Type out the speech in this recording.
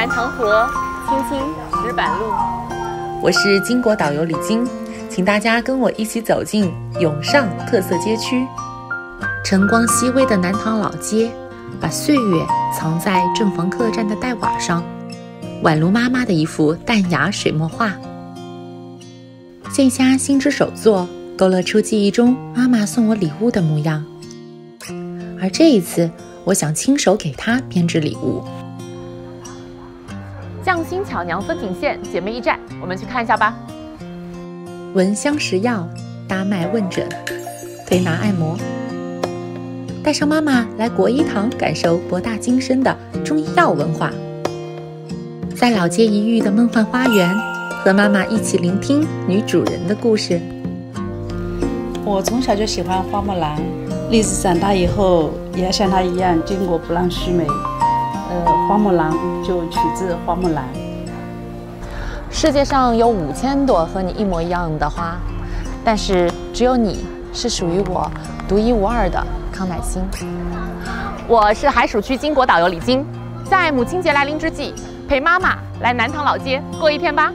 南塘河，青青石板路。我是金国导游李晶，请大家跟我一起走进永上特色街区。晨光熹微的南塘老街，把岁月藏在正房客栈的黛瓦上。宛如妈妈的一幅淡雅水墨画。线下心之手作，勾勒出记忆中妈妈送我礼物的模样。而这一次，我想亲手给她编织礼物。匠心巧娘风景线姐妹驿站，我们去看一下吧。闻香识药，搭脉问诊，推拿按摩，带上妈妈来国医堂感受博大精深的中医药文化。在老街一遇的梦幻花园，和妈妈一起聆听女主人的故事。我从小就喜欢花木兰，立志长大以后也要像她一样巾帼不让须眉。呃，花木兰就取自花木兰。世界上有五千朵和你一模一样的花，但是只有你是属于我独一无二的康乃馨。我是海曙区金国导游李晶，在母亲节来临之际，陪妈妈来南塘老街过一天吧。